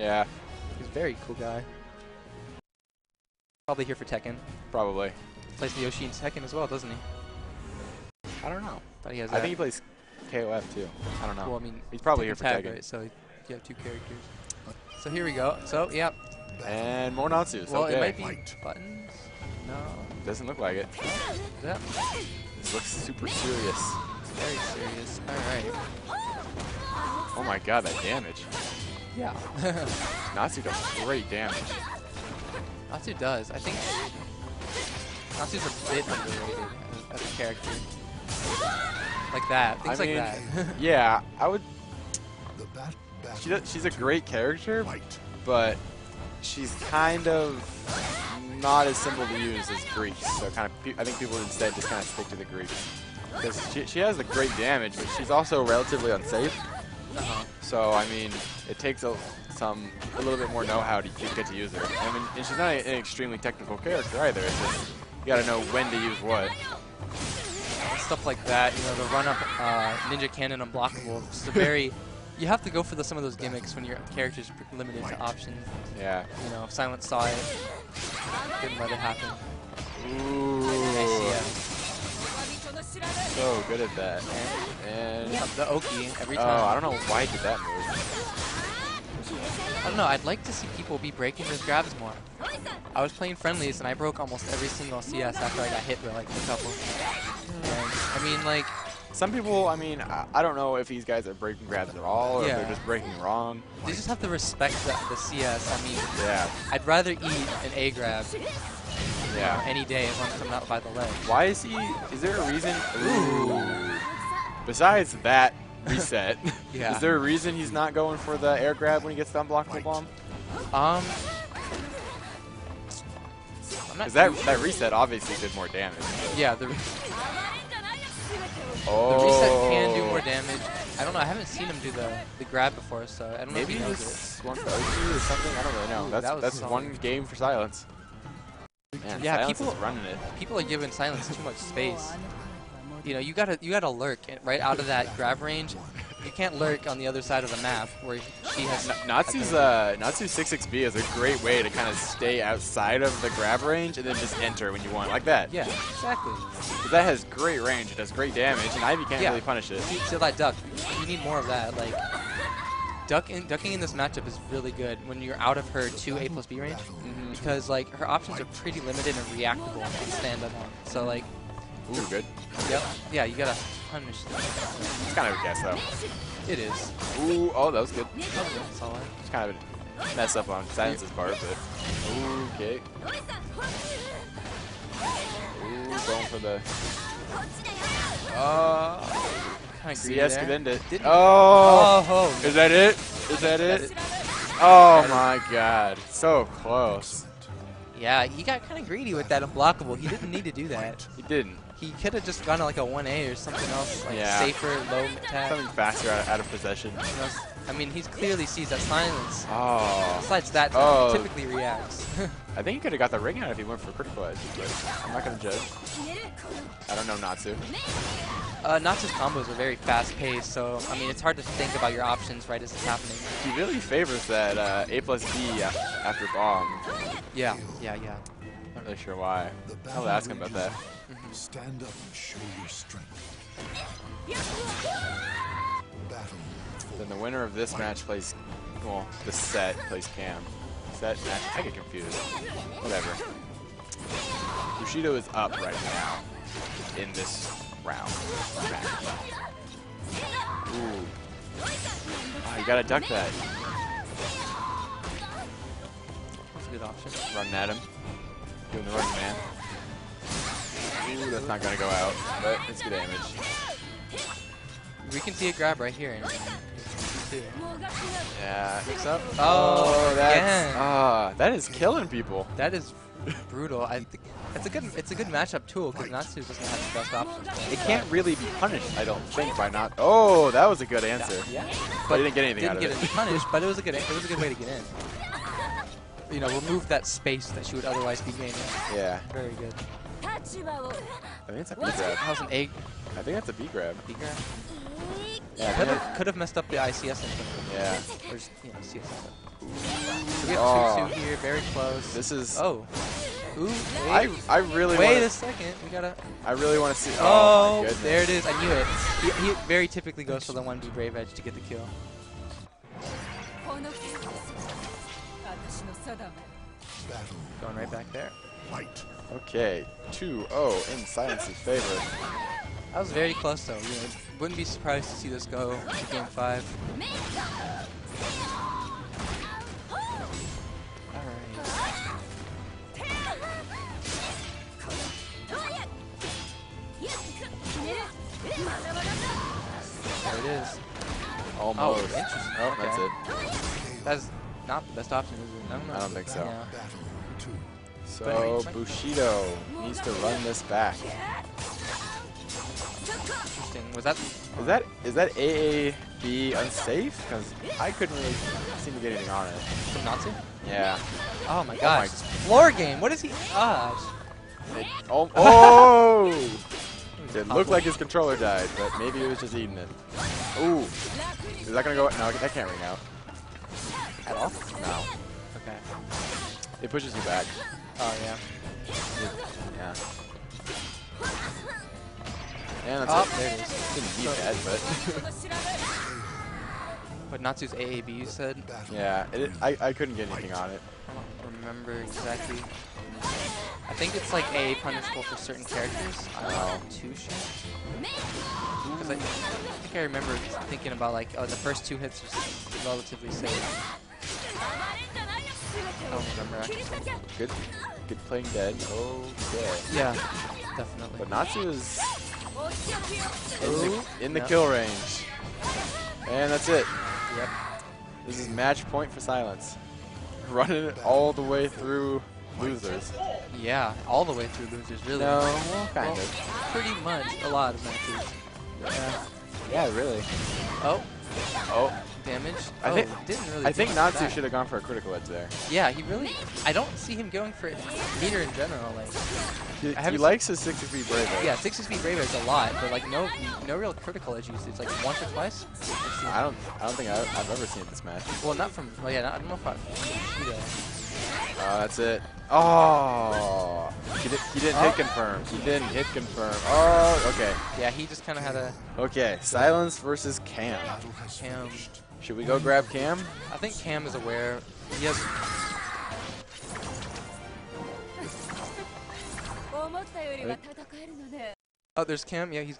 Yeah, He's a very cool guy. Probably here for Tekken. probably. Plays the Yoshi in Tekken as well, doesn't he? I don't know. Thought he has I that. think he plays KOF too. I don't know. Well, I mean, He's probably Tekken here for tag, Tekken. right? So you have two characters. So here we go. So yeah. And more Natsus. Well, okay. it might be buttons. No. Doesn't look like it. Yeah. This looks super serious. Very serious. All right. Oh my god, that damage. Yeah. Natsu does great damage. Natsu does. I think Natsu's a bit underrated as, as a character. Like that. Things I like that. yeah, I would. She does, she's a great character, but she's kind of not as simple to use as Greeks. So kind of, I think people would instead just kind of stick to the Greeks because she, she has the great damage, but she's also relatively unsafe. uh-huh. So I mean, it takes a, some a little bit more know-how to get to use her. I mean, and she's not an extremely technical character either. It's just you got to know when to use what. Stuff like that. You know, the run up uh, Ninja Cannon unblockable. Just a very. You have to go for the, some of those gimmicks when your character's limited to options. Yeah. You know, Silent saw it. Didn't let it happen. Ooh. So good at that. And Yeah, the Oki every time. oh, time. I don't know why he did that move. I don't know. I'd like to see people be breaking those grabs more. I was playing friendlies and I broke almost every single CS after I got hit with like a couple. And, I mean, like, Some people, I mean, I, I don't know if these guys are breaking grabs at all, or if they're just breaking wrong. they just have to respect the, the CS. I mean, Yeah. I'd rather eat an A grab know, Yeah. any day as long as I'm not by the leg. Why is he? Is there a reason? Ooh. Besides that reset, Yeah. is there a reason he's not going for the air grab when he gets the unblockable bomb? Um, Because that that reset obviously did more damage. yeah, the, the Oh. reset can do more damage. I don't know. I haven't seen him do the, the grab before, so I don't know Maybe if he he knows it. was one for OG or something. I don't really know. Ooh, That's that that's one game for Psylence. Man, Yeah, Psylence people- is running it. People are giving Psylence too much space. You know, you gotta you gotta lurk right out of that grab range. You can't lurk on the other side of the map where she has. Natsu's uh, Natsu 66B is a great way to kind of stay outside of the grab range and then just enter when you want, like that. Yeah, exactly. 'Cause that has great range. It does great damage, and Ivy can't Yeah. really punish it. So that duck, you need more of that. Like, ducking ducking in this matchup is really good when you're out of her two A plus B range Mhm. because like her options are pretty limited and reactable on stand up on. So like, Ooh, good. yep, yeah, you gotta punish them. It's kind of a guess though. It is. Ooh, oh, that was good. That was good. Solid. It's kind of a mess up on Psylence's part, but okay. Ooh, going for the uh, Kind of CS could end it. Did- Oh, Oh, is that it? Is that it? Oh my God, so close. Yeah, he got kind of greedy with that unblockable. He didn't need to do that. He didn't. He could have just gone to like a 1A or something else, like Yeah. safer, low attack. Something faster out, out of possession. You know, I mean, he clearly sees that Psylence. Oh, Besides that, Oh. he typically reacts. I think he could have got the ring out if he went for critical edge, but I'm not gonna judge. I don't know Natsu. Uh, Natsu's combos are very fast-paced, so I mean, it's hard to think about your options right as it's happening. He really favors that uh, A plus B after bomb. Yeah, yeah, yeah. Not really sure why. I'll ask him about that. Stand up and show your strength. Battle. Then the winner of this match plays, well, the set plays Cam. Set match, I get confused. Whatever. Bushido is up right now in this round. Ooh. Oh, you gotta duck that. That's a good option. Running at him. Doing the running man. Ooh, that's not gonna go out, but it's good damage. We can see a grab right here. And, and Yeah. Mix up. Oh, Oh, that's again. ah, that is killing people. That is brutal. I think it's a good it's a good matchup tool because Natsu doesn't have the best options. It can't really be punished, I don't think, by not. Oh, that was a good answer. Yeah, But he didn't get anything didn't out of get it. it punished, but it was a good it was a good way to get in. You know, remove that space that she would otherwise be gaining. Yeah, Very good. I think it's a B What? grab. How's an A I think that's a B grab. B grab? Yeah, could have, could have messed up the ICS infantry. Yeah. There's, you know, CS. So we have oh. Susu here, very close. This is. Oh. Ooh, wait. I, I really wait wanna, a second. We gotta. I really want to see. Oh, oh there it is. I knew it. He, he very typically goes for the one B brave edge to get the kill. Going right back there. Okay, 2-0 in Psylence's favor. That was very close though. You know, wouldn't be surprised to see this go to game five. Alright. There it is. Almost. Oh, interesting. Oh, that's it. That's not the best option, is it? I don't know. I don't think so. Yeah. So Bushido needs to run this back. Interesting. Was that? Is that is that AAB unsafe? Because I couldn't really seem to get anything on it. From Natsu? Yeah. Oh my oh gosh. Floor game. What is he? Gosh. It, oh! oh! It looked like his controller died, but maybe it was just eating it. Ooh. Is that gonna go? No, that can't ring out. At all? No. Okay. It pushes you back. Oh yeah. Yeah. Yeah, that's oh, there it is. Didn't be bad, but. but Natsu's AAB, you said? Yeah, it, I, I couldn't get anything on it. I don't remember exactly. I think it's like A punishable for certain characters. I'm not oh. too sure. Because I, I, think I remember thinking about like, oh, the first two hits was relatively safe. I don't remember actually. Good, good playing dead. Oh, yeah. Yeah, definitely. But Natsu is in the, in the Yep. kill range. And that's it. Yep. This is match point for Psylence. Running it all the way through losers. Yeah, all the way through losers, really. No, well, kind Well, of. Pretty much. A lot of matches. Yeah. Yeah, really. Oh, Oh, damage. I oh, think didn't really. I think Natsu should have gone for a critical edge there. Yeah, he really. I don't see him going for meter in general. Like, He, he likes his 60 feet brave. Edge. yeah, 60 speed brave edge a lot, but like no, no real critical edge usage. Like once or twice. I've seen it. I don't. I don't think I, I've ever seen it this match. Well, not from. Well, yeah, not, I don't know if I. Bushido. Oh, that's it. Oh, he, did, he didn't Oh. hit confirm. He didn't hit confirm. Oh, okay. Yeah, he just kind of had a. Okay, Psylence versus Cam. Cam. Should we go grab Cam? I think Cam is aware. He has... Oh, there's Cam. Yeah, he's getting...